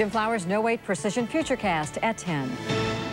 Jim Flowers, No Wait Precision Futurecast at 10.